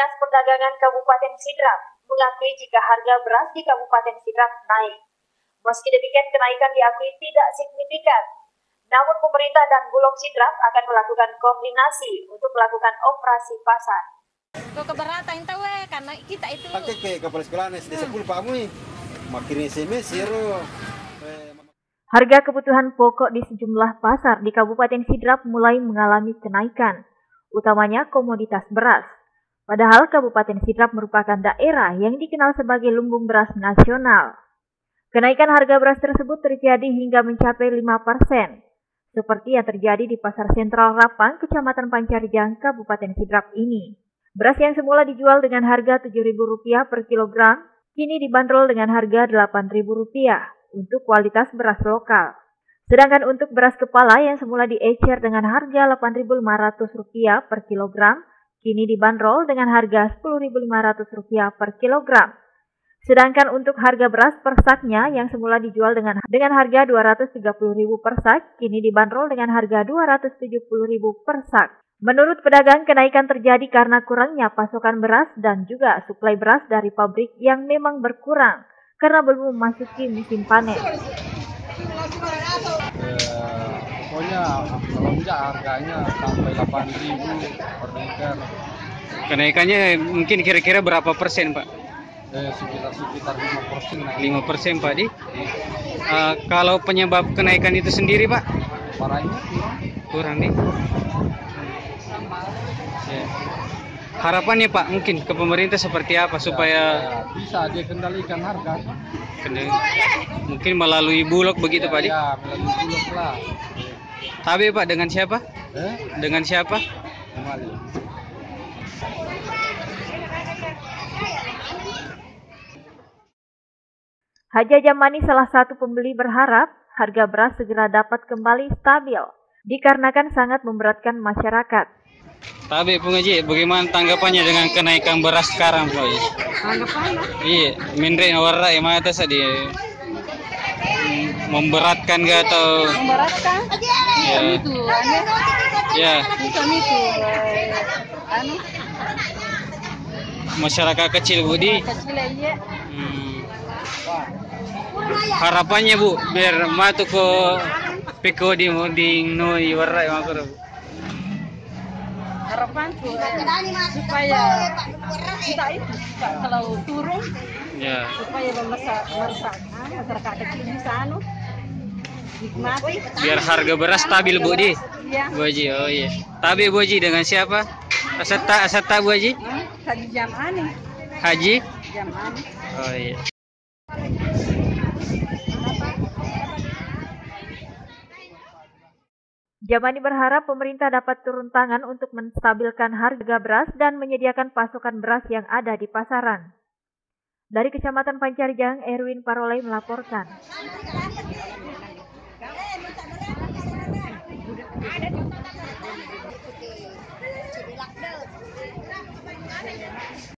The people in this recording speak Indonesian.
Dinas Perdagangan Kabupaten Sidrap mengakui jika harga beras di Kabupaten Sidrap naik. Meski demikian kenaikan diakui tidak signifikan. Namun pemerintah dan Bulog Sidrap akan melakukan koordinasi untuk melakukan operasi pasar. Kok keberatan tahu eh karena kita itu pakai ke kepala sekolah SD 10 Pak Mui. Makin SMS zero. Harga kebutuhan pokok di sejumlah pasar di Kabupaten Sidrap mulai mengalami kenaikan, utamanya komoditas beras. Padahal Kabupaten Sidrap merupakan daerah yang dikenal sebagai lumbung beras nasional. Kenaikan harga beras tersebut terjadi hingga mencapai 5 persen, seperti yang terjadi di Pasar Sentral Rapang, Kecamatan Pancarjang, Kabupaten Sidrap ini. Beras yang semula dijual dengan harga Rp7.000 per kilogram, kini dibanderol dengan harga Rp8.000 untuk kualitas beras lokal. Sedangkan untuk beras kepala yang semula diecer dengan harga Rp8.500 per kilogram, kini dibanderol dengan harga Rp10.500 per kilogram. Sedangkan untuk harga beras per saknya yang semula dijual dengan dengan harga Rp230.000 per sak, kini dibanderol dengan harga Rp270.000 per sak. Menurut pedagang, kenaikan terjadi karena kurangnya pasokan beras dan juga suplai beras dari pabrik yang memang berkurang karena belum memasuki musim panen. Ya, pokoknya melonjak harganya sampai 8.000 per liter. Kenaikannya mungkin kira-kira berapa persen, Pak? Eh, sekitar sekitar 5 persen. 5 persen, Pak di. Uh, kalau penyebab kenaikan itu sendiri, Pak? Parahnya kurang. Nih. Ya harapannya Pak mungkin ke pemerintah seperti apa supaya ya, bisa dia kendalikan harga kendali, mungkin melalui bulog begitu Pak ya melalui bulog lah tapi Pak dengan siapa eh? dengan siapa Kembali. Haja Jamani salah satu pembeli berharap harga beras segera dapat kembali stabil dikarenakan sangat memberatkan masyarakat. Tapi pengaji, bagaimana tanggapannya dengan kenaikan beras sekarang, Pak? Tanggapannya? Iya, mindre warna ya mata tadi memberatkan gak atau memberatkan? Ya. Itu, anu. Ya. Anu. Masyarakat kecil Budi. Kecil iya. Hmm. Harapannya Bu, biar matu ke piko di di noi warna yang aku harapanku eh, supaya kita itu kalau turun ya. supaya masyarakat masyarakat kecil bisa anu nikmati biar harga beras stabil Bu Di iya. Bu Haji oh iya tapi Bu Haji dengan siapa Asata Asata Bu Haji hmm? Haji Jamani Haji Jamani oh iya Jamani berharap pemerintah dapat turun tangan untuk menstabilkan harga beras dan menyediakan pasokan beras yang ada di pasaran. Dari Kecamatan Pancarjang, Erwin Parolei melaporkan.